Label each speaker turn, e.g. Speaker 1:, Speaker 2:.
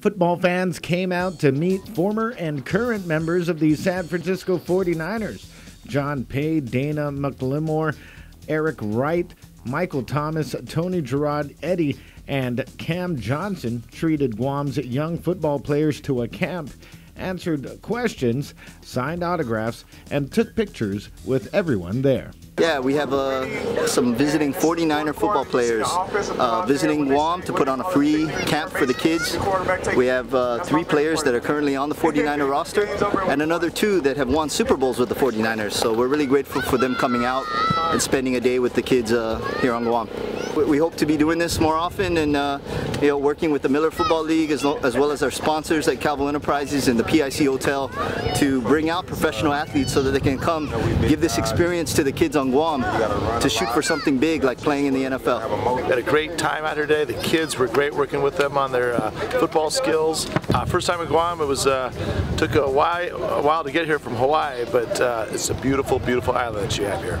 Speaker 1: Football fans came out to meet former and current members of the San Francisco 49ers. John Paye, Dana McLemore, Eric Wright, Michael Thomas, Tony Gerard, Eddie, and Cam Johnson treated Guam's young football players to a camp, answered questions, signed autographs, and took pictures with everyone there.
Speaker 2: Yeah, we have uh, some visiting 49er football players uh, visiting Guam to put on a free camp for the kids. We have uh, three players that are currently on the 49er roster and another two that have won Super Bowls with the 49ers. So we're really grateful for them coming out and spending a day with the kids uh, here on Guam. We hope to be doing this more often and uh, you know working with the Miller Football League as, as well as our sponsors like Calvo Enterprises and the PIC Hotel to bring out professional athletes so that they can come give this experience to the kids on Guam to shoot for something big like playing in the NFL.
Speaker 3: We had a great time out here today. The kids were great working with them on their uh, football skills. Uh, first time in Guam, it was uh, took a while, a while to get here from Hawaii, but uh, it's a beautiful, beautiful island that you have here.